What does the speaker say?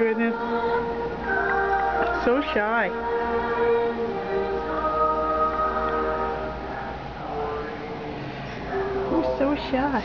goodness. So shy. So shy.